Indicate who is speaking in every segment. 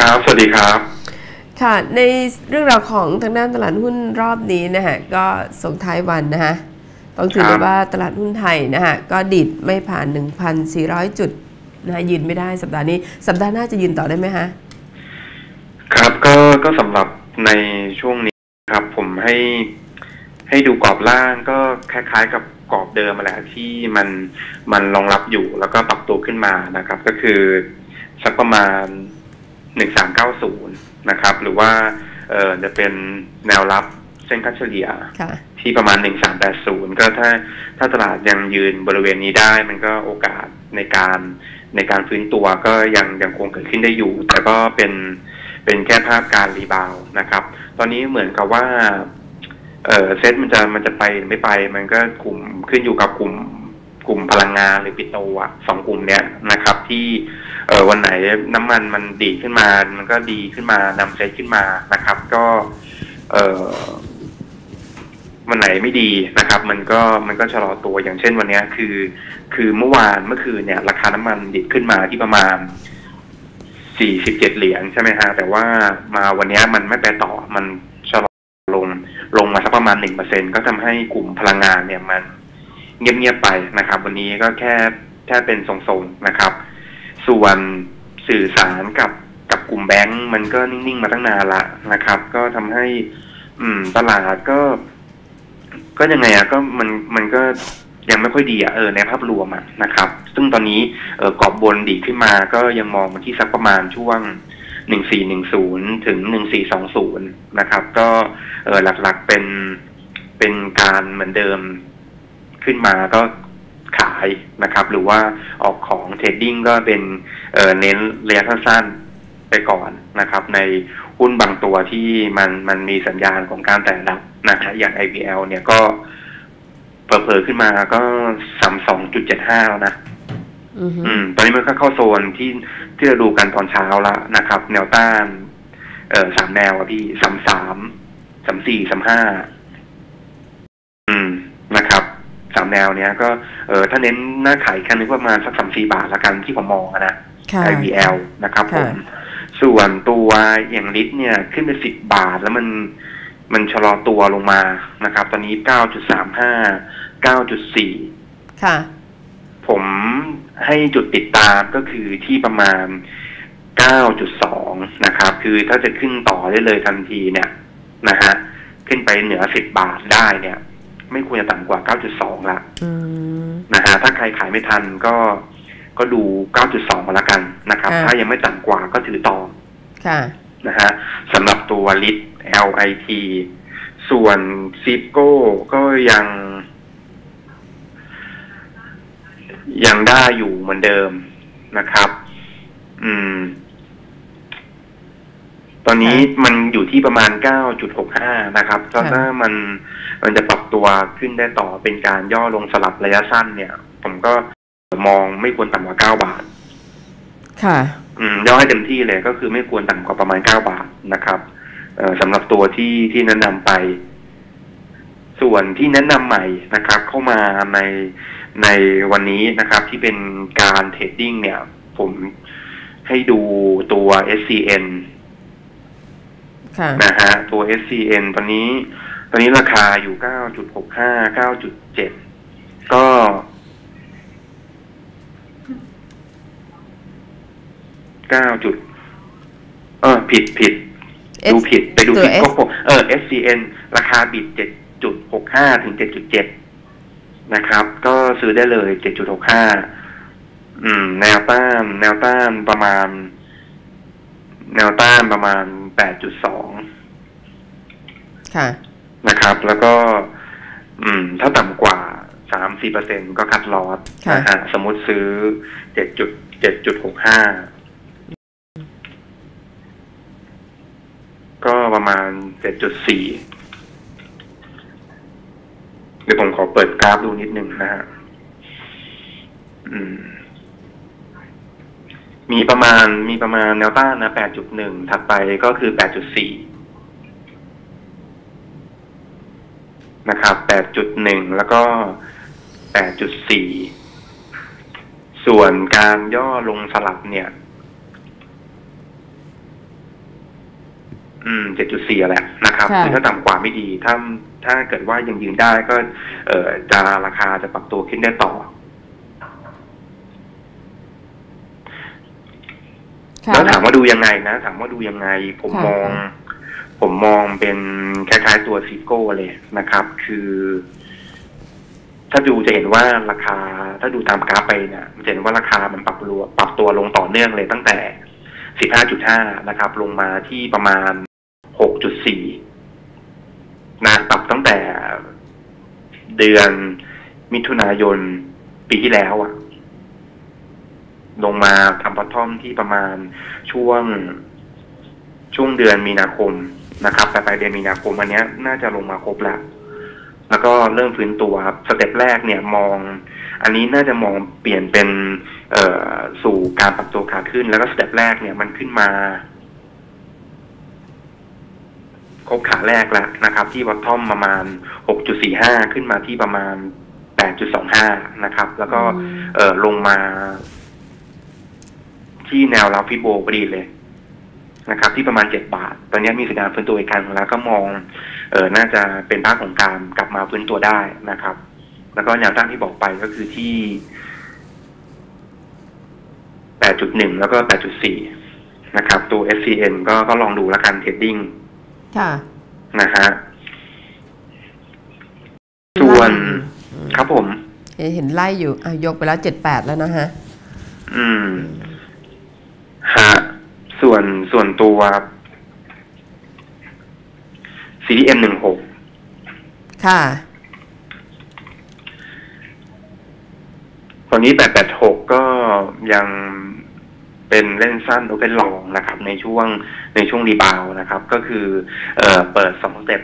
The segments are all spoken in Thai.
Speaker 1: ครับ สวัสดีครับ
Speaker 2: ค่ะ ในเรื่องราวของทางด้านตลาดหุ้นรอบนี้นะฮะ ก็ส่งท้ายวันนะฮะ ต้องถือ
Speaker 1: ครับ
Speaker 2: ว่าตลาดหุ้นไทยนะฮะ ก็ดิดไม่ผ่าน 1,400 จุดนะฮะยืนไม่ได้สัปดาห์นี้ สัปดาห์หน้าจะยืนต่อได้ไหมฮะ
Speaker 1: ครับ ก็ ก็สำหรับในช่วงนี้ครับ ผมให้ ให้ดูกรอบล่างก็คล้าย ๆ กับกรอบเดิมมาแหละที่มัน มันรองรับอยู่แล้วก็ปรับตัวขึ้นมานะครับ ก็คือสักประมาณ หนึ่งสามเก้าศูนย์นะครับ หรือว่าเออจะเป็นแนวรับเส้นค่าเฉลี่ย
Speaker 2: ค่ะ
Speaker 1: ที่ประมาณ1380ก็ถ้าถ้าตลาดยังยืนบริเวณนี้ได้ มันก็โอกาสในการในการฟื้นตัวก็ยังยังคงเกิดขึ้นได้อยู่ แต่ก็เป็นเป็นแค่ภาพการ rebound นะครับ ตอนนี้เหมือนกับว่าเออเซตมันจะมันจะไปหรือไม่ไป มันก็กลุ่มขึ้นอยู่กับกลุ่ม กลุ่มพลังงานหรือปิโตรอะสองกลุ่มเนี้ยนะครับ ที่เออวันไหนน้ำมันมันดีขึ้นมา มันก็ดีขึ้นมานำเซตขึ้นมานะครับ ก็เออวันไหนไม่ดีนะครับ มันก็มันก็ชะลอตัวอย่างเช่นวันนี้คือ คือเมื่อวานเมื่อคืนเนี่ย ราคาน้ำมันดิบขึ้นมาที่ประมาณ47เจ็ดเหรียญใช่ไหมฮะแต่ว่ามาวันนี้มันไม่ไปต่อมันชะลอลงลงมาสักประมาณ1%ก็ทำให้กลุ่มพลังงานเนี่ยมัน เงียบๆไปนะครับ วันนี้ก็แค่แค่เป็นทรงๆนะครับ ส่วนสื่อสารกับกับกลุ่มแบงก์มันก็นิ่งๆมาตั้งนานละนะครับ ก็ทำให้ อืม ตลาดก็ ก็ยังไงอะก็มันมันก็ยังไม่ค่อยดีอะเออในภาพรวมอะนะครับ ซึ่งตอนนี้เออกรอบบนดีขึ้นมาก็ยังมองมาที่สักประมาณช่วงหนึ่งสี่หนึ่งศูนย์ถึงหนึ่งสี่สองศูนย์นะครับ ก็เออหลักๆเป็นเป็นการเหมือนเดิม ขึ้นมาก็ขายนะครับ หรือว่าออกของเทรดดิ้งก็เป็นเออเน้นระยะสั้นๆไปก่อนนะครับ ในหุ้นบางตัวที่มันมันมีสัญญาณของการแต่ระดับนะฮะอย่าง IPL เนี่ยก็เผลอๆขึ้นมาก็สามสองจุดเจ็ดห้าแล้วนะ
Speaker 2: อือฮึ
Speaker 1: อืม ตอนนี้มันก็เข้าโซนที่ที่เราดูกันตอนเช้าละนะครับ แนวต้าน เอ่อสามแนวอะพี่สามสามสามสี่สามห้าอืมนะครับสาม แนวเนี้ยก็เออถ้าเน้นหน้าขายแค่นึกประมาณสักสามสี่บาทละกันที่ผมมองอะนะ
Speaker 2: ค่ะ
Speaker 1: IVL นะครับผ
Speaker 2: ค่ะ
Speaker 1: มส่วนตัวอย่างลิตรเนี่ยขึ้นไปสิบบาทแล้วมันมันชะลอตัวลงมานะครับ ตอนนี้เก้าจุดสามห้าเก้าจุดสี่
Speaker 2: ค่ะ
Speaker 1: ผมให้จุดติดตามก็คือที่ประมาณ9.2นะครับ คือถ้าจะขึ้นต่อได้เลยทันทีเนี่ยนะฮะขึ้นไปเหนือ10บาทได้เนี่ย ไม่ควรจะต่ำกว่า 9.2 ละ
Speaker 2: อืม
Speaker 1: นะฮะถ้าใครขายไม่ทันก็ก็ดู 9.2มาละกันนะครับ
Speaker 2: ค่ะ
Speaker 1: ถ้ายังไม่ต่ำกว่าก็ถือต่อ
Speaker 2: ค่ะ
Speaker 1: นะฮะสำหรับตัวลิต LIT ส่วนซิโก้ก็ยัง ยังได้อยู่เหมือนเดิมนะครับ อืม ตอนนี้มันอยู่ที่ประมาณ 9.65 นะครับถ้า
Speaker 2: ค่ะ
Speaker 1: ถ้ามัน มันจะปรับตัวขึ้นได้ต่อเป็นการย่อลงสลับระยะสั้นเนี่ย ผมก็มองไม่ควรต่ำกว่า9บาท
Speaker 2: ค่ะ
Speaker 1: อืมย่อให้เต็มที่เลยก็คือไม่ควรต่ำกว่าประมาณ9บาทนะครับเอ่อสำหรับตัวที่ที่แนะนำไป ส่วนที่แนะนำใหม่นะครับ เข้ามาในในวันนี้นะครับ ที่เป็นการเทรดดิ้งเนี่ย ผมให้ดูตัว SCN
Speaker 2: ค่ะ
Speaker 1: นะฮะตัว SCN ตอนนี้ ตอนนี้ราคาอยู่9.65 9.7ก็9จุด เออ ผิดผิด ดูผิด ไปดู
Speaker 2: ตัว
Speaker 1: ผิด
Speaker 2: S
Speaker 1: ก็ผมเออ SCN ราคาบิด7.65ถึง7.7นะครับ ก็ซื้อได้เลย7.65อืม แนวต้าน แนวต้านประมาณ แนวต้านประมาณ8.2
Speaker 2: ค่ะ
Speaker 1: นะครับ แล้วก็ อืม ถ้าต่ำกว่า3-4เปอร์เซ็นก็คัดลอส
Speaker 2: ค่ะ
Speaker 1: นะฮะสมมติซื้อ7.7.65ก็ประมาณ7.4เดี๋ยวผมขอเปิดกราฟดูนิดนึงนะฮะอืม มีประมาณมีประมาณแนวต้านนะ8.1ถัดไปก็คือ8.4 นะครับ 8.1 แล้วก็ 8.4 ส่วนการย่อลงสลับเนี่ย อืม 7.4 แหละนะครับ
Speaker 2: ค่ะ
Speaker 1: คือถ้าต่ำกว่าไม่ดี ถ้าถ้าเกิดว่ายังยืนได้ก็ เอ่อจะราคาจะปรับตัวขึ้นได้ต่อ
Speaker 2: ค่ะ
Speaker 1: แล้วถามว่าดูยังไงนะ ถามว่าดูยังไง ผม
Speaker 2: ค่ะ
Speaker 1: มอง ผมมองเป็นคล้ายๆตัวซิโก้เลยนะครับ คือ ถ้าดูจะเห็นว่าราคา ถ้าดูตามกราฟไปเนี่ยจะเห็นว่าราคามันปรับตัวปรับตัวลงต่อเนื่องเลยตั้งแต่ 15.5 นะครับ ลงมาที่ประมาณ 6.4นะปรับตั้งแต่เดือนมิถุนายนปีที่แล้วอะลงมาทำ bottom ที่ประมาณช่วงช่วงเดือนมีนาคม นะครับ แต่ปลายเดือนมีนาคมอันเนี้ยน่าจะลงมาครบแล้วแล้วก็เริ่มฟื้นตัวครับ step แรกเนี่ยมอง อันนี้น่าจะมองเปลี่ยนเป็นเอ่อสู่การปรับตัวขาขึ้น แล้วก็ step แรกเนี่ยมันขึ้นมา ครบขาแรกแล้วนะครับ ที่ bottom ประมาณ 6.45 ขึ้นมาที่ประมาณ 8.25 นะครับ แล้วก็
Speaker 2: อืม
Speaker 1: เออลงมาที่แนวรับ Fibo พอดีเลย นะครับที่ประมาณ 7 บาท ตอนนี้มีสัญญาณฟื้นตัวอีกครั้งแล้วก็มองเออน่าจะเป็นภาพของการกลับมาฟื้นตัวได้นะครับ แล้วก็แนวต้านที่บอกไปก็คือที่ 8.1 แล้วก็ 8.4 นะครับ ตัว SCN ก็ก็ลองดูแล้วกัน trading
Speaker 2: ค่ะ
Speaker 1: นะฮะส่วน
Speaker 2: อืม
Speaker 1: ครับผม
Speaker 2: เห็นไล่อยู่อะยกไปแล้วเจ็ดแปดแล้วนะฮะ
Speaker 1: อืมฮะ ส่วนส่วนตัว CDM หนึ่งหก
Speaker 2: ค่ะ
Speaker 1: ตอนนี้886ก็ยังเป็นเล่นสั้นโอเป็นลองนะครับ ในช่วงในช่วง rebound นะครับ ก็คือเอ่อเปิดสอง step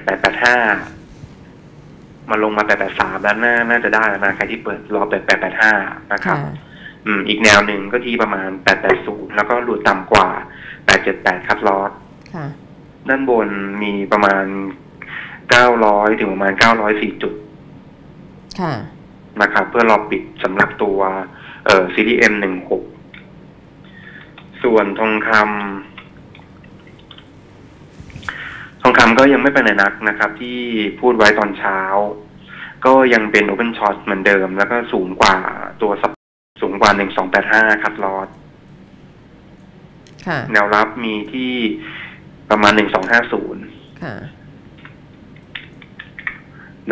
Speaker 1: 885มาลงมา883แล้วน่าน่าจะได้แล้วนะใครที่เปิดรอเปิด885นะครับ
Speaker 2: ค่ะ
Speaker 1: อืมอีกแนวหนึ่งก็ที่ประมาณ 880 แล้วก็หลุดต่ำกว่า 878 cut loss
Speaker 2: ค่ะ
Speaker 1: ด้านบนมีประมาณ 900 ถึงประมาณ 904 จุด
Speaker 2: ค่ะ
Speaker 1: นะครับ เพื่อรอปิดสำหรับตัวเอ่อ CDM หนึ่งหกส่วนทองคำทองคำก็ยังไม่ไปไหนนักนะครับ ที่พูดไว้ตอนเช้า ก็ยังเป็น Open Short เหมือนเดิม แล้วก็สูงกว่าตัวสัป สูงกว่า1285คัดลอส
Speaker 2: ค่ะ
Speaker 1: แนวรับมีที่ประมาณ1250
Speaker 2: ค่ะ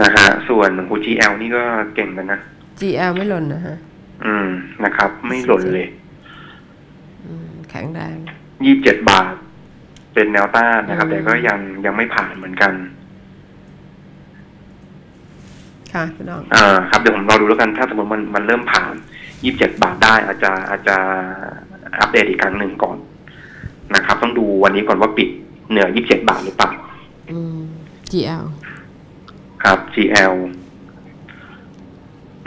Speaker 1: นะฮะ ส่วนหู GL นี่ก็เก่งกันนะ
Speaker 2: GL ไม่หล่นนะฮะ
Speaker 1: อืมนะครับ ไม่หล่นเลย
Speaker 2: อืมแข็งแรง
Speaker 1: ยี่สิบเจ็ดบาท เป็นแนวต้านนะครับ
Speaker 2: อืม
Speaker 1: แต่ก็ยังยังไม่ผ่านเหมือนกัน
Speaker 2: ค่ะพี่น้อง
Speaker 1: อ่า ครับเดี๋ยวผมรอดูแล้วกัน ถ้าสมมติมันมันเริ่มผ่าน ยี่สิบเจ็ดบาทได้อาจจะอาจจะอัปเดตอีกครั้งหนึ่งก่อนนะครับ ต้องดูวันนี้ก่อนว่าปิดเหนือยี่สิบเจ็ดบาทหรือเปล่า
Speaker 2: อืม GL
Speaker 1: ครับ GL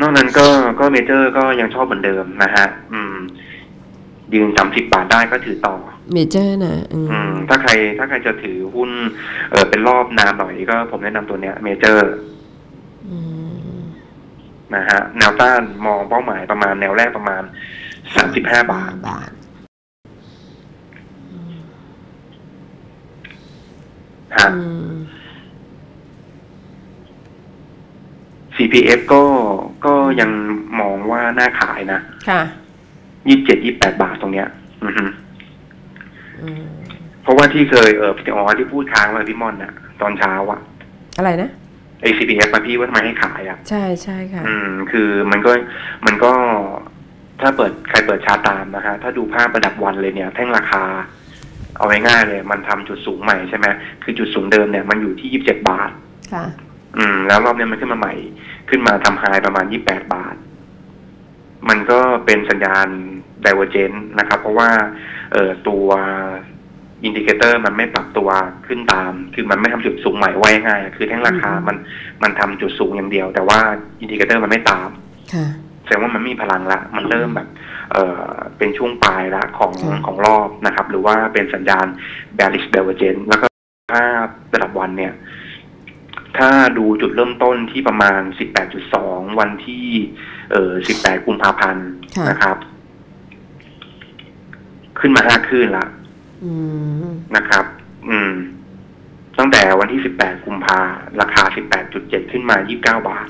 Speaker 1: นอกนั้นก็ก็เมเจอร์ก็ยังชอบเหมือนเดิมนะฮะ อืม ยืนสามสิบบาทได้ก็ถือต่อ
Speaker 2: เมเจอร์นะอืม
Speaker 1: อืมถ้าใครถ้าใครจะถือหุ้น เออเป็นรอบนานหน่อยก็ผมแนะนำตัวเนี้ยเมเจอร์
Speaker 2: อืม
Speaker 1: นะฮะแนวต้านมองเป้าหมายประมาณแนวแรกประมาณสามสิบห้าบาท
Speaker 2: บาท
Speaker 1: ฮะ
Speaker 2: อืม
Speaker 1: CPF ก็ก็ยังมองว่าน่าขายนะ
Speaker 2: ค่ะ
Speaker 1: ยี่สิบเจ็ดยี่แปดบาทตรงเนี้ย อือฮึ
Speaker 2: อืม
Speaker 1: เพราะว่าที่เคยเออพี่อ๋อที่พูดค้างไว้พี่มอนน่ะ ตอนเช้าอะ
Speaker 2: อะไรนะ
Speaker 1: ไอ CPF มาพี่ว่าทำไมให้ขายอะ
Speaker 2: ใช่ใช่ค่ะ
Speaker 1: อืม คือมันก็มันก็ถ้าเปิดใครเปิดชาร์ตตามนะคะ ถ้าดูภาพประดับวันเลยเนี่ย แท่งราคา เอาง่ายๆเลย มันทำจุดสูงใหม่ใช่ไหมคือจุดสูงเดิมเนี่ยมันอยู่ที่ยี่สิบเจ็ดบาท
Speaker 2: ค่ะ
Speaker 1: อืม แล้วรอบเนี้ยมันขึ้นมาใหม่ ขึ้นมาทำ high ประมาณยี่แปดบาท มันก็เป็นสัญญาณ divergence นะครับ เพราะว่า เอ่อตัว indicator มันไม่ปรับตัวขึ้นตาม คือมันไม่ทำจุดสูงใหม่ไว้ง่าย คือแท่งราคา
Speaker 2: อืม
Speaker 1: มันมันทำจุดสูงอย่างเดียว แต่ว่า indicator มันไม่ตาม
Speaker 2: ค่ะ
Speaker 1: แสดงว่ามันมีพลังละ มันเริ่มแบบ เอ่อเป็นช่วงปลายละของ
Speaker 2: ค่ะ
Speaker 1: ของรอบนะครับ หรือว่าเป็นสัญญาณ bearish divergence แล้วก็ถ้าระดับวันเนี่ย ถ้าดูจุดเริ่มต้นที่ประมาณ 18.2 วันที่ เอ่อ18 กุมภาพันธ์
Speaker 2: ค่ะ
Speaker 1: นะครับ ขึ้นมาห้าขึ้นละ
Speaker 2: อืม
Speaker 1: นะครับ อืม ตั้งแต่วันที่18กุมภาราคา18.7ขึ้นมา29บาท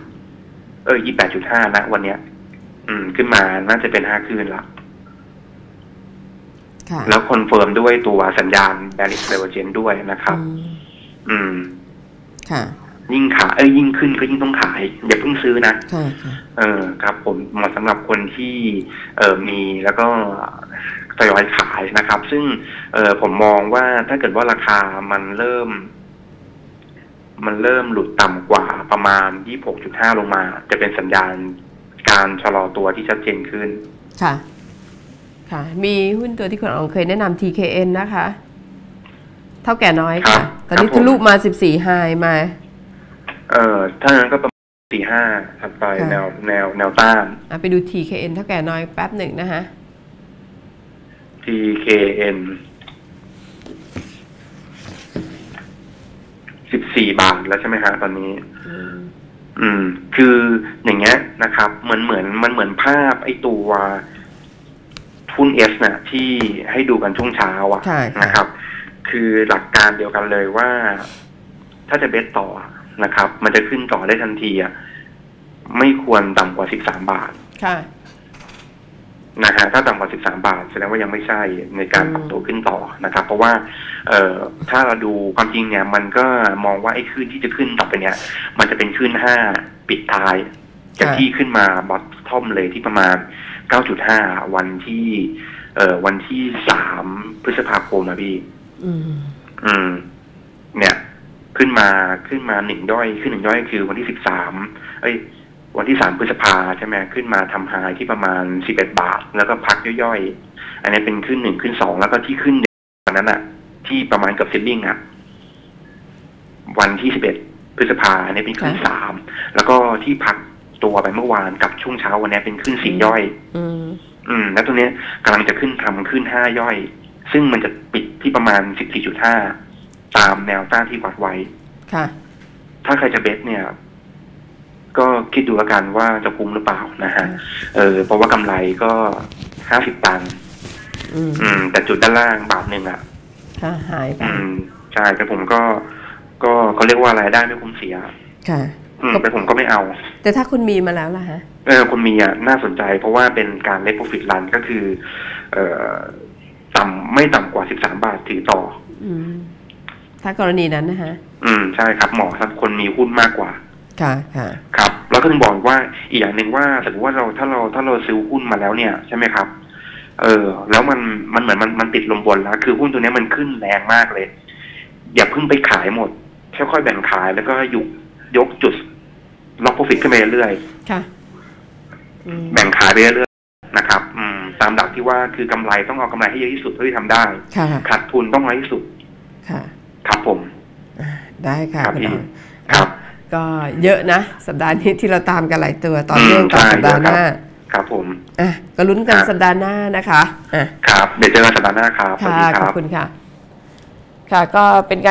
Speaker 1: เออ28.5นะวันเนี้ย อืม ขึ้นมาน่าจะเป็น5คืนละ
Speaker 2: ค่ะ
Speaker 1: แล้ว confirm ด้วยตัวสัญญาณ bearish divergence ด้วยนะครับ
Speaker 2: อืม
Speaker 1: อืม
Speaker 2: ค่ะ
Speaker 1: ยิ่งขายเอ้ยยิ่งขึ้นก็ยิ่งต้องขาย อย่าเพิ่งซื้อนะ
Speaker 2: ค่ะค่ะ
Speaker 1: เออ ครับ ผมเหมาะสำหรับคนที่ เออมีแล้วก็ ทยอยขายนะครับ ซึ่งเออผมมองว่าถ้าเกิดว่าราคามันเริ่ม มันเริ่มหลุดต่ำกว่าประมาณ 26.5 ลงมา จะเป็นสัญญาณการชะลอตัวที่ชัดเจนขึ้น
Speaker 2: ค่ะ ค่ะ มีหุ้นตัวที่คุณอองเคยแนะนำ TKN นะคะ เท่าแก่น้อย
Speaker 1: ครั
Speaker 2: ค่ะ
Speaker 1: บ
Speaker 2: ตอนนี้
Speaker 1: ครับผม
Speaker 2: ทะลุมา 14ไฮมา
Speaker 1: เออถ้างั้นก็ประมาณสี่ห้าถัดไป
Speaker 2: ค่ะ
Speaker 1: แนวแนวแนวต้าน
Speaker 2: อะไปดู TKN เท่าแก่น้อยแป๊บหนึ่งนะคะ
Speaker 1: TKN สิบสี่บาทแล้วใช่ไหมฮะตอนนี้
Speaker 2: อืม
Speaker 1: อืม คืออย่างเงี้ยนะครับ เหมือนเหมือนมันเหมือนภาพไอ้ตัวทุนเอสน่ะที่ให้ดูกันช่วงเช้าอะ
Speaker 2: ค่ะค่ะ
Speaker 1: นะครับ คือหลักการเดียวกันเลยว่า ถ้าจะเบสต่อนะครับ มันจะขึ้นต่อได้ทันทีอะไม่ควรต่ำกว่าสิบสามบาท
Speaker 2: ค่ะ
Speaker 1: นะฮะถ้าต่ำกว่า 13 บาทแสดงว่ายังไม่ใช่ในการ
Speaker 2: อืม
Speaker 1: ปรับตัวขึ้นต่อนะครับ เพราะว่าเอ่อถ้าเราดูความจริงเนี่ย มันก็มองว่าไอ้ขึ้นที่จะขึ้นต่อไปเนี่ย มันจะเป็นขึ้น 5 ปิดท้ายจากที่ขึ้นมาบอททอมเลยที่ประมาณ 9.5 วันที่ เอ่อวันที่ 3 พฤษภาคมนะพี่
Speaker 2: อืม
Speaker 1: อืม เนี่ย ขึ้นมาขึ้นมาหนึ่งย่อย ขึ้นหนึ่งย่อยคือวันที่สิบสามเอ้ย วันที่สามพฤษภาใช่ไหมขึ้นมาทำไฮที่ประมาณสิบเอ็ดบาท แล้วก็พักย่อยๆ อันนี้เป็นขึ้นหนึ่งขึ้นสองแล้วก็ที่ขึ้นวันนั้นอะที่ประมาณเกับเซลลิงอะวันที่สิบเอ็ดพฤษภาอันนี้เป็นขึ้น
Speaker 2: ค่ะ
Speaker 1: สามแล้วก็ที่พักตัวไปเมื่อวานกับช่วงเช้าวันนี้เป็นขึ้นสี่ย่อย
Speaker 2: อืม
Speaker 1: อืมแล้วตัวเนี้ยกำลังจะขึ้นทำขึ้นห้าย่อย ซึ่งมันจะปิดที่ประมาณสิบสี่จุดห้าตามแนวต้านที่วัดไว้
Speaker 2: ค่ะ
Speaker 1: ถ้าใครจะเบสเนี่ย ก็คิดดูแล้วกันว่าจะคุ้มหรือเปล่านะฮะ เออเพราะว่ากำไรก็ห้าสิบตังค์
Speaker 2: อืม
Speaker 1: อืม แต่จุดด้านล่างบาทหนึ่งอะ
Speaker 2: ค่ะหายไป
Speaker 1: อืมใช่แต่ผมก็ ก็เขาเรียกว่าอะไรายได้ไม่คุ้มเสีย
Speaker 2: ค่ะ
Speaker 1: อืมแต่ผมก็ไม่เอา
Speaker 2: แต่ถ้าคุณมีมาแล้วล่ะฮะ
Speaker 1: เออคนมีอะน่าสนใจ เพราะว่าเป็นการเล t โปรฟิตรันก็คือ เอ่อต่ำไม่ต่ำกว่าสิบสามบาทถือต่อ
Speaker 2: อืม ถ้ากรณีนั้นนะฮะ
Speaker 1: อืมใช่ครับเหมาะสำหรับคนมีหุ้นมากกว่า
Speaker 2: ค่ะค่ะ
Speaker 1: ครับ แล้วก็ถึงบอกว่าอีกอย่างหนึ่งว่าสมมติว่าเราถ้าเราถ้าเราซื้อหุ้นมาแล้วเนี่ยใช่ไหมครับ เออแล้วมันมันเหมือนมันมันติดลมบนแล้ว คือหุ้นตัวเนี้ยมันขึ้นแรงมากเลย อย่าเพิ่งไปขายหมดค่อยๆแบ่งขายแล้วก็หยุกยกจุดล็อกโปรฟิตขึ้นไปเรื่อย
Speaker 2: ค่ะอืม
Speaker 1: ๆแบ่งขายไปเรื่อยๆนะครับ อืม ตามหลักที่ว่าคือกำไรต้องเอากำไรให้เยอะที่สุดเท่าที่ทำได้
Speaker 2: ค่ะ
Speaker 1: ขาดทุนต้องน้อยที่สุด
Speaker 2: ค่ะ
Speaker 1: ครับผม
Speaker 2: อ่าได้ค่ะ
Speaker 1: ครับ
Speaker 2: คุณ
Speaker 1: พี่
Speaker 2: ออง
Speaker 1: ครับ
Speaker 2: ก็เยอะนะ สัปดาห์นี้ที่เราตามกันหลายตัวตอนเนื่องต่อ
Speaker 1: ใช่
Speaker 2: สัปดาห์หน้า
Speaker 1: ครับผม
Speaker 2: อะก็ลุ้นกัน
Speaker 1: ครับ
Speaker 2: สัปดาห์หน้านะคะอะ
Speaker 1: ครับเดี๋ยวเจอกันสัปดาห์หน้าครับสวัส
Speaker 2: ค่ะ
Speaker 1: ดีค
Speaker 2: ขอ
Speaker 1: รั
Speaker 2: บบคุณค่ะ ค่ะก็เป็นการ